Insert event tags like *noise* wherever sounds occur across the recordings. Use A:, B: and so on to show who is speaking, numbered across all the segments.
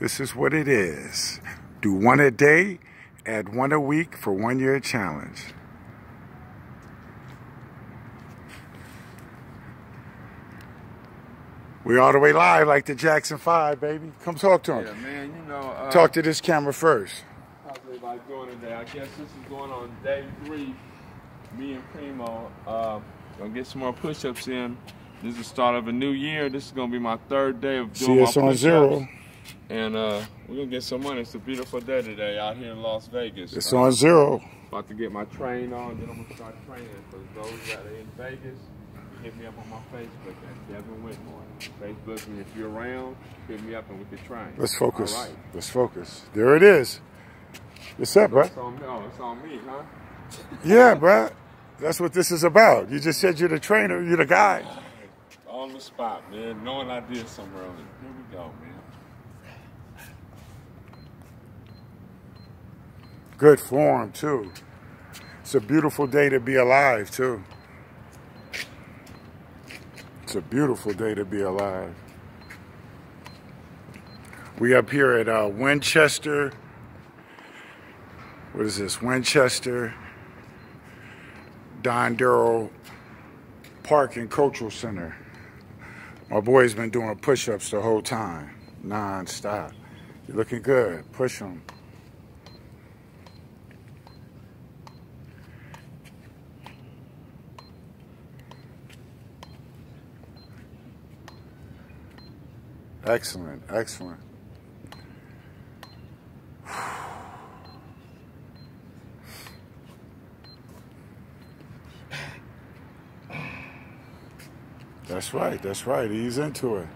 A: This is what it is. Do one a day, add one a week for one year challenge. We all the way live like the Jackson 5, baby. Come talk to him.
B: Yeah, man, you know. Uh,
A: talk to this camera first.
B: How's everybody doing today? I guess this is going on day three. Me and Primo uh, gonna get some more push-ups in. This is the start of a new year. This is gonna be my third day of doing
A: See, it's on zero.
B: And uh, we're gonna get some money. It's a beautiful day today out here in Las Vegas.
A: It's
B: Uh,
A: on zero.
B: About to get my train on, then I'm gonna start training. For those that are in Vegas, hit me up on my Facebook at Devin Whitmore. Facebook me if you're around, hit me up and we can train.
A: Let's focus.
B: All right.
A: Let's focus. There it is. What's up, bro?
B: It's on me. Oh, it's on me, huh?
A: Yeah, bro. That's what this is about. You just said you're the trainer, you're the guy.
B: On the spot, man. Knowing I did something early. Here we go, man.
A: Good form, too. It's a beautiful day to be alive, too. It's a beautiful day to be alive. We up here at uh, Winchester. What is this? Winchester Dondero Park and Cultural Center. My boy's been doing push-ups the whole time, non-stop. You're looking good. Push them. Excellent, excellent. That's right, that's right. He's into it.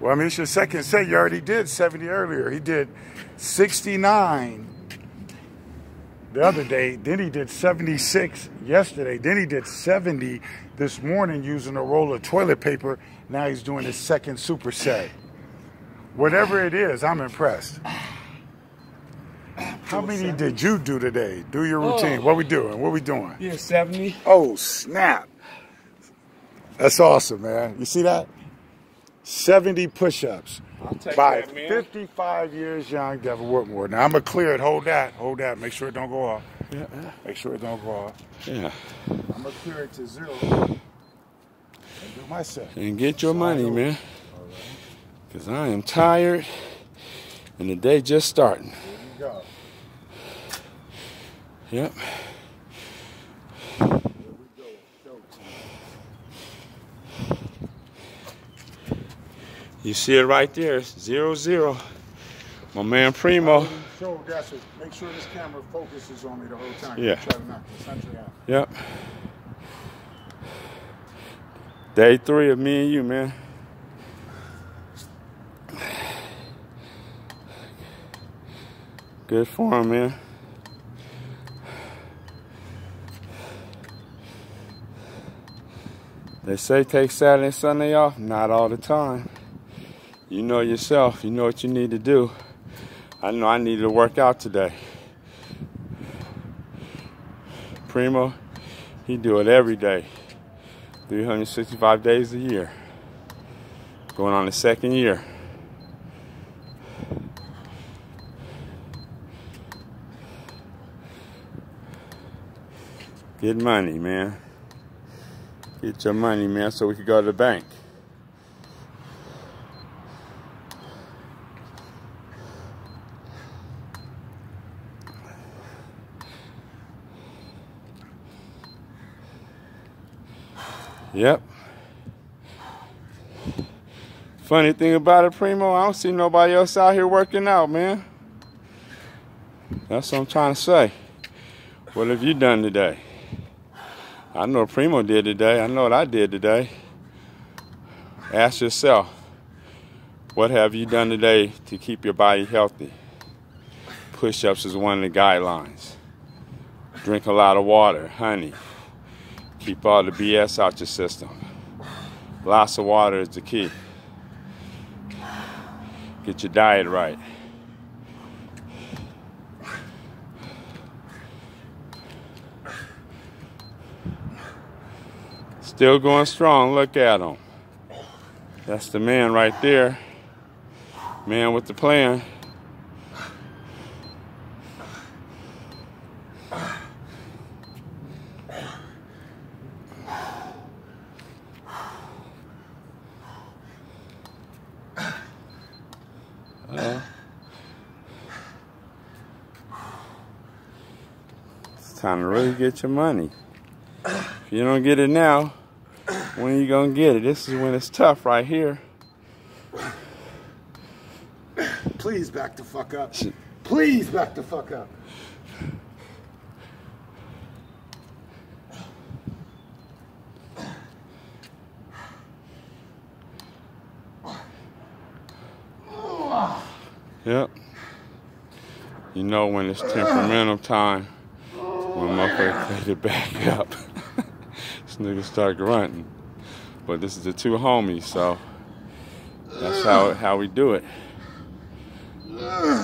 A: Well, I mean, it's your second set. You already did 70 earlier. He did 69 the other day. Then he did 76 yesterday. Then he did 70 this morning using a roll of toilet paper. Now he's doing his second superset. Whatever it is, I'm impressed. How many did you do today? Do your oh. routine. What we doing? What we doing?
B: Yeah, 70.
A: Oh, snap. That's awesome, man. You see that? 70 push-ups
B: I'll take
A: by
B: that,
A: 55 years young Devin Whitmore. Now, I'm going to clear it. Hold that. Hold that. Make sure it don't go off.
B: Yeah,
A: Make sure it don't go off.
B: yeah.
A: I'm going to clear it to zero. And do my set.
B: And get your money, man. Because I am tired and the day just starting.
A: Here you go.
B: Yep.
A: Here we go. Showtime.
B: You see it right there. Zero zero. My man Primo.
A: Show, that's it. Make sure this camera focuses on me the whole time.
B: Yeah.
A: Try to knock the center out.
B: Yep. Day three of me and you, man. Good form, man. They say take Saturday and Sunday off. Not all the time. You know yourself. You know what you need to do. I know I needed to work out today. Primo, he do it every day, 365 days a year. Going on the second year. Get money, man. Get your money, man, so we can go to the bank. Yep. Funny thing about it, Primo, I don't see nobody else out here working out, man. That's what I'm trying to say. What have you done today? I know Primo did today. I know what I did today. Ask yourself, what have you done today to keep your body healthy? Push ups is one of the guidelines. Drink a lot of water, honey. Keep all the BS out your system. Lots of water is the key. Get your diet right. Still going strong. Look at him. That's the man right there. Man with the plan. Uh, it's time to really get your money. If you don't get it now, when are you gonna get it? This is when it's tough right here.
A: Please back the fuck up. Please back the fuck up.
B: Yep. You know when it's temperamental time, when motherfuckers *laughs* ready to back up. *laughs* this nigga start grunting. But this is the two homies, so that's how how we do it.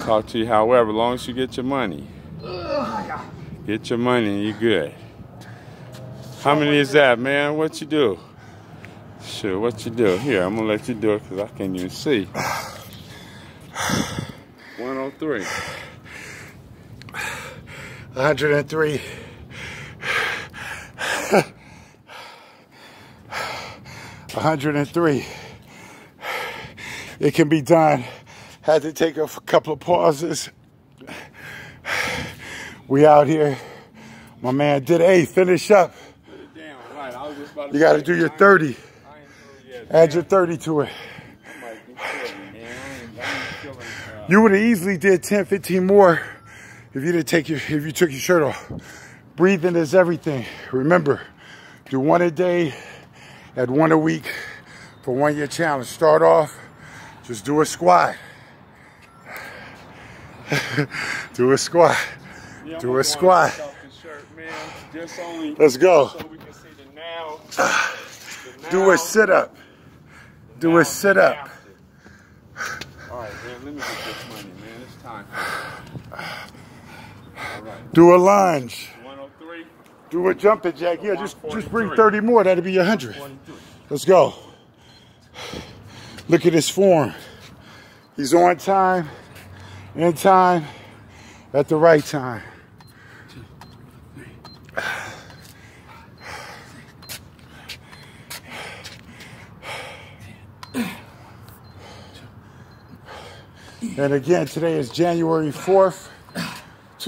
B: Talk to you however, long as you get your money. Get your money and you good. How many is that, man? What you do? Sure, what you do? Here, I'm gonna let you do it because I can't even see. *sighs* 103.
A: 103. hundred and three. It can be done. Had to take a couple of pauses. We out here. My man did a finish up. You got to do your 30. Add your 30 to it. You would have easily did 10, 15 more if you didn't take your if you took your shirt off. Breathing is everything. Remember, do one a day, at one a week for one year challenge. Start off, just do a squat. *laughs* do a squat. Yeah, do a squat. Shirt, Let's go. So do a sit up. Do a sit up.
B: All right, man, let me get this money, man. It's time.
A: Right. Do a lunge. 103. Do a jumping jack. Yeah, just just bring 30 more. That'll be 100. Let's go. Look at his form. He's on time, in time, at the right time. And again, today is January 4th,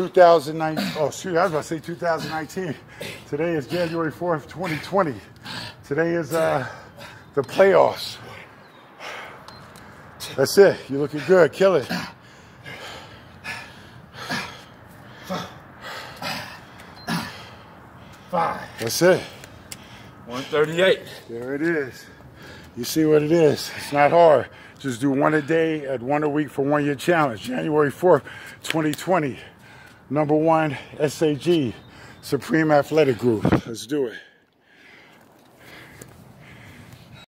A: 2019. Oh, shoot, I was about to say 2019. Today is January 4th, 2020. Today is uh, the playoffs. That's it. You're looking good. Kill it.
B: Five.
A: That's it.
B: 138.
A: There it is. You see what it is. It's not hard. Just do one a day at one a week for one year challenge. January 4th, 2020. Number one, SAG, Supreme Athletic Group. Let's do it.